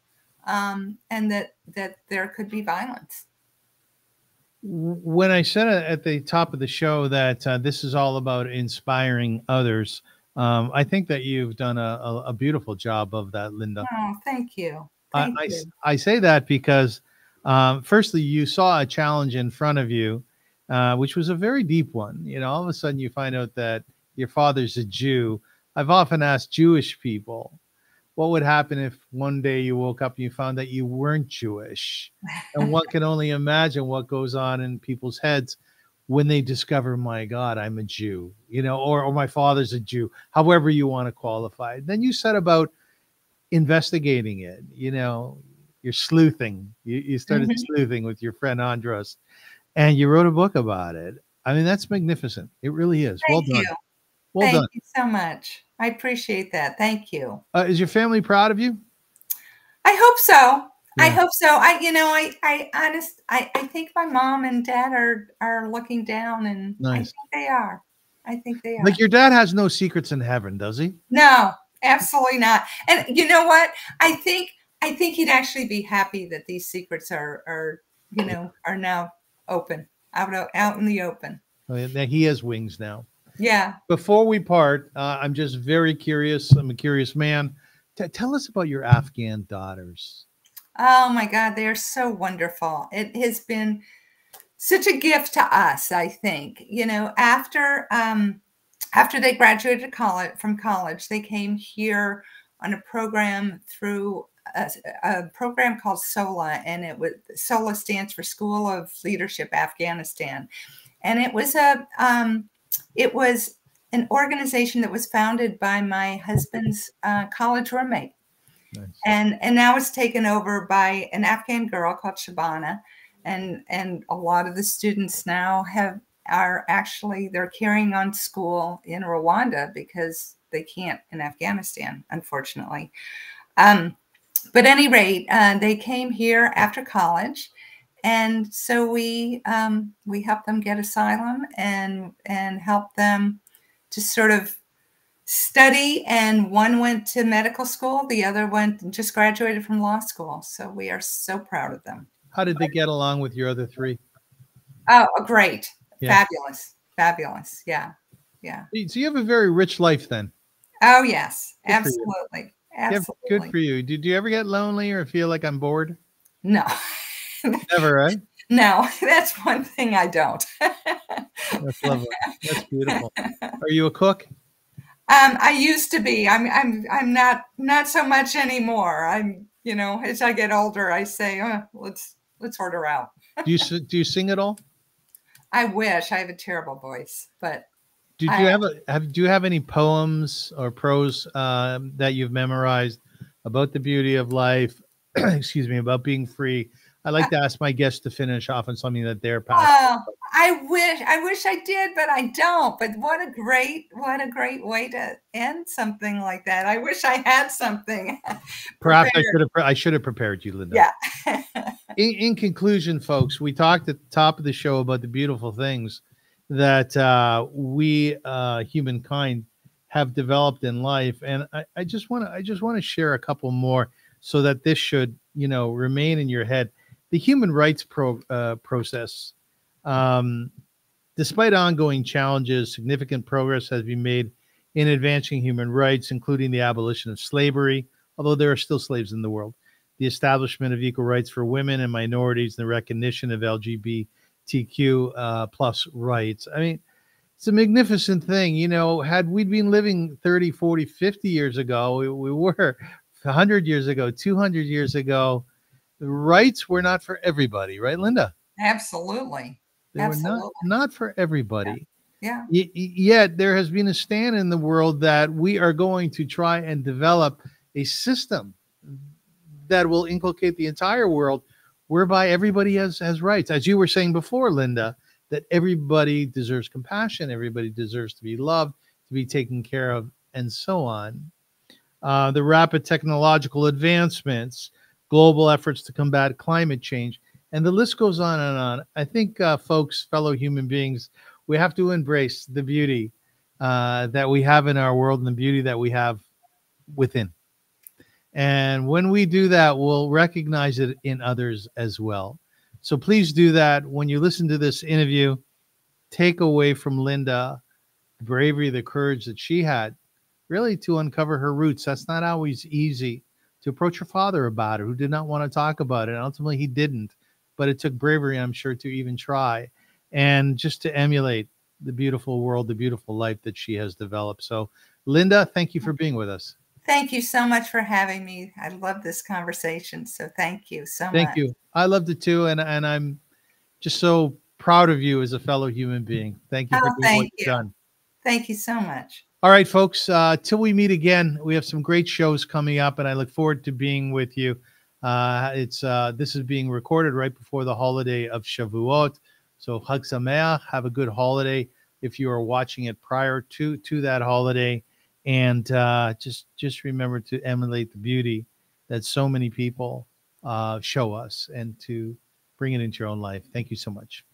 um, and that that there could be violence When I said at the top of the show that uh, this is all about inspiring others, um, I think that you've done a, a, a beautiful job of that, Linda. oh thank you I, thank I you. s- I say that because, um, firstly, you saw a challenge in front of you, uh, which was a very deep one. You know, all of a sudden you find out that your father's a Jew. I've often asked Jewish people, what would happen if one day you woke up and you found that you weren't Jewish? And one can only imagine what goes on in people's heads when they discover, my God, I'm a Jew, you know, or, or my father's a Jew, however you want to qualify. it. Then you set about investigating it. You know, you're sleuthing. You, you started Mhm. sleuthing with your friend Andras, and you wrote a book about it. I mean, that's magnificent. It really is. well thank done. you Well thank done. you so much i appreciate that thank you Uh, is your family proud of you? I hope so. I hope so. I, you know, I, I honest, I, I think my mom and dad are, are looking down, and I think they are. I think they are. Like your dad has no secrets in heaven, does he? no, absolutely not. And you know what? I think, I think he'd actually be happy that these secrets are, are, you know, are now open out, out in the open. Oh, yeah, That he has wings now. Yeah. Before we part, uh, I'm just very curious. I'm a curious man. T- tell us about your Afghan daughters. Oh my God, they are so wonderful. It has been such a gift to us. I think you know after um, after they graduated college from college, they came here on a program through a, a, program called SOLA, and it was SOLA stands for School of Leadership Afghanistan, and it was a um, it was an organization that was founded by my husband's uh, college roommate, nice. and and now it's taken over by an Afghan girl called Shabana, and and a lot of the students now have are actually they're carrying on school in Rwanda because they can't in Afghanistan, unfortunately. Um, but any rate, uh, they came here after college, and so we um, we helped them get asylum and and help them to sort of study. And one went to medical school, the other went and just graduated from law school. So we are so proud of them. How did they get along with your other three? Oh, great, yeah. fabulous, fabulous. Yeah, yeah. So you have a very rich life then. Oh yes, good absolutely. Absolutely. good for you. Did you ever get lonely or feel like I'm bored? No. Never, right? No, that's one thing I don't. that's lovely. That's beautiful. Are you a cook? Um, I used to be. I'm. I'm. I'm not. Not so much anymore. I'm. You know, as I get older, I say, oh, let's let's order out. do you do you sing at all? I wish. I have a terrible voice, but do, you I, have a have do you have any poems or prose um, that you've memorized about the beauty of life? excuse me, about being free. I like to ask my guests to finish off on something that they're passionate. Oh, I wish I wish I did, but I don't. But what a great what a great way to end something like that. I wish I had something. Perhaps I should have I should have prepared you, Linda. Yeah. in, in conclusion, folks, we talked at the top of the show about the beautiful things that uh, we uh, humankind have developed in life, and I, I just want to I just want to share a couple more so that this should you know remain in your head. The human rights pro, uh, process, um, despite ongoing challenges, significant progress has been made in advancing human rights, including the abolition of slavery, although there are still slaves in the world, the establishment of equal rights for women and minorities, and the recognition of LGBTQ uh, plus rights. I mean, it's a magnificent thing. You know, had we been living 30, 40, 50 years ago, we, we were 100 years ago, 200 years ago, the rights were not for everybody, right, Linda? Absolutely. They Absolutely. were not, not for everybody. Yeah. yeah. Y- yet there has been a stand in the world that we are going to try and develop a system that will inculcate the entire world whereby everybody has has rights. As you were saying before, Linda, that everybody deserves compassion, everybody deserves to be loved, to be taken care of, and so on. Uh, the rapid technological advancements, global efforts to combat climate change, and the list goes on and on. I think, uh, folks, fellow human beings, we have to embrace the beauty uh, that we have in our world and the beauty that we have within. And when we do that, we'll recognize it in others as well. So please do that. When you listen to this interview, take away from Linda the bravery, the courage that she had really to uncover her roots. That's not always easy to approach her father about it, who did not want to talk about it. And ultimately, he didn't. But it took bravery, I'm sure, to even try and just to emulate the beautiful world, the beautiful life that she has developed. So, Linda, thank you mm. for being with us. Thank you so much for having me. I love this conversation. So thank you so thank much. Thank you. I loved it too. And, and I'm just so proud of you as a fellow human being. Thank you oh, for doing what you've done. Thank you so much. All right, folks. Uh, till we meet again, we have some great shows coming up, and I look forward to being with you. Uh, it's uh, this is being recorded right before the holiday of Shavuot, so Chag Sameach. Have a good holiday if you are watching it prior to to that holiday and uh, just just remember to emulate the beauty that so many people uh, show us and to bring it into your own life. Thank you so much.